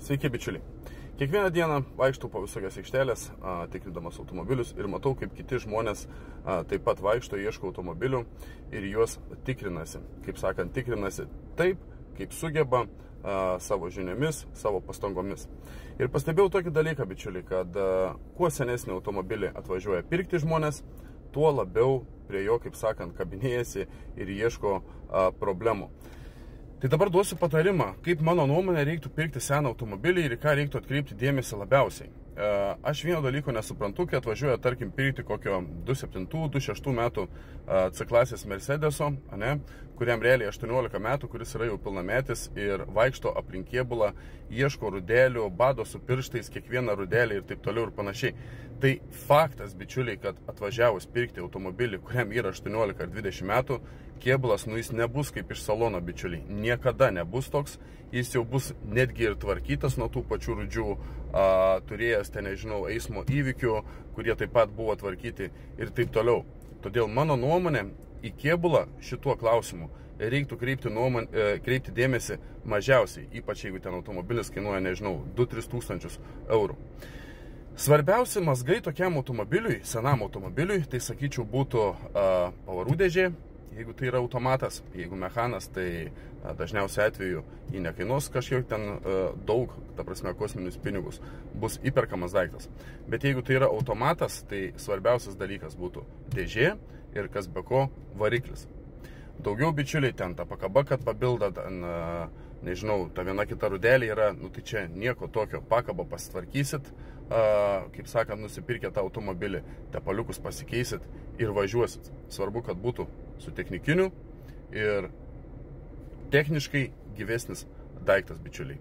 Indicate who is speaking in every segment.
Speaker 1: Sveiki bičiuliai. Kiekvieną dieną vaikštau po visokias aikštelės, tikrindamas automobilius ir matau, kaip kiti žmonės a, taip pat vaikšto, ieško automobilių ir juos tikrinasi. Kaip sakant, tikrinasi taip, kaip sugeba a, savo žiniomis, savo pastangomis. Ir pastebėjau tokį dalyką, bičiuliai, kad a, kuo senesnį automobilį atvažiuoja pirkti žmonės, tuo labiau prie jo, kaip sakant, kabinėjasi ir ieško problemų. Tai dabar duosiu patarimą, kaip mano nuomonė reiktų pirkti seną automobilį ir į ką reiktų atkreipti dėmesį labiausiai. E, aš vieno dalyko nesuprantu, kai atvažiuoja, tarkim, pirkti kokio 27-26 metų e, C klasės Mercedeso, ne, kuriam realiai 18 metų, kuris yra jau pilnametis ir vaikšto aplink kėbulą, ieško rudelių, bado su pirštais kiekvieną rudelį ir taip toliau ir panašiai. Tai faktas, bičiuliai, kad atvažiavus pirkti automobilį, kuriam yra 18 ar 20 metų, kėbulas, nu jis nebus kaip iš salono, bičiuliai. Niekada nebus toks, jis jau bus netgi ir tvarkytas nuo tų pačių rudžių, a, turėjęs ten, nežinau, eismo įvykių, kurie taip pat buvo tvarkyti ir taip toliau. Todėl mano nuomonė į kėbulą šituo klausimu reiktų kreipti, nuomon, e, kreipti dėmesį mažiausiai, ypač jeigu ten automobilis kainuoja, nežinau, 2-3 tūkstančius eurų. Svarbiausi mazgai tokiam automobiliui, senam automobiliui, tai sakyčiau būtų a, pavarų dėžė, jeigu tai yra automatas, jeigu mechanas, tai a, dažniausiai atveju jį nekainuos kažkiek ten a, daug, ta prasme, kosminius pinigus, bus įperkamas daiktas. Bet jeigu tai yra automatas, tai svarbiausias dalykas būtų dėžė ir kas be ko variklis. Daugiau bičiuliai ten ta pakaba, kad pabilda, ten, a, nežinau, ta viena kita rudelė yra, nu tai čia nieko tokio, pakabą pasitvarkysit, kaip sakant, nusipirkę tą automobilį, tepaliukus pasikeisit ir važiuosit. Svarbu, kad būtų su technikiniu ir techniškai gyvesnis daiktas, bičiuliai.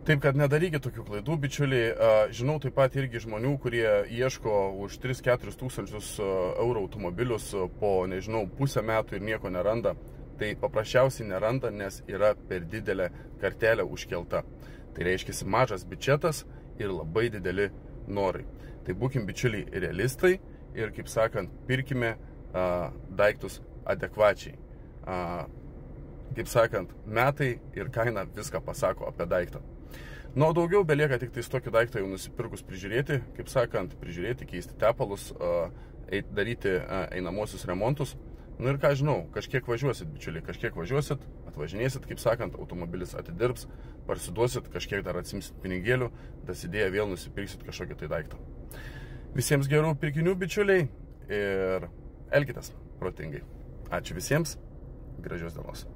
Speaker 1: Taip, kad nedarykit tokių klaidų, bičiuliai. Žinau taip pat irgi žmonių, kurie ieško už 3-4 tūkstančius eurų automobilius po, nežinau, pusę metų ir nieko neranda. Tai paprasčiausiai neranda, nes yra per didelė kartelė užkelta. Tai reiškia mažas biudžetas ir labai dideli norai. Tai būkim bičiuliai realistai ir, kaip sakant, pirkime a, daiktus adekvačiai. A, kaip sakant, metai ir kaina viską pasako apie daiktą. Na, nu, daugiau belieka tik tais tokį daiktą jau nusipirkus prižiūrėti, kaip sakant, prižiūrėti, keisti tepalus, daryti einamosius remontus. Na nu ir ką žinau, kažkiek važiuosit, bičiuliai, kažkiek važiuosit, atvažinėsit, kaip sakant, automobilis atidirbs, parsiduosit, kažkiek dar atsimsit pinigėlių, dasidėję vėl nusipirksit kažkokį tai daiktą. Visiems gerų pirkinių, bičiuliai, ir elkitės protingai. Ačiū visiems, gražios dienos.